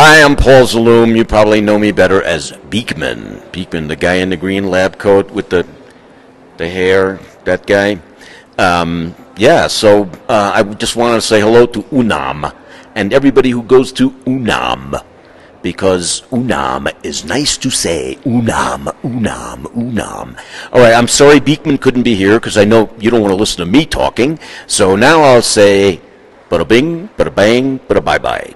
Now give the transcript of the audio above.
Hi, I'm Paul Zaloom. You probably know me better as Beakman. Beakman, the guy in the green lab coat with the the hair, that guy. Um, yeah, so uh, I just wanted to say hello to Unam and everybody who goes to Unam because Unam is nice to say. Unam, Unam, Unam. All right, I'm sorry Beakman couldn't be here because I know you don't want to listen to me talking. So now I'll say, bada bing, bada bang, bada bye bye.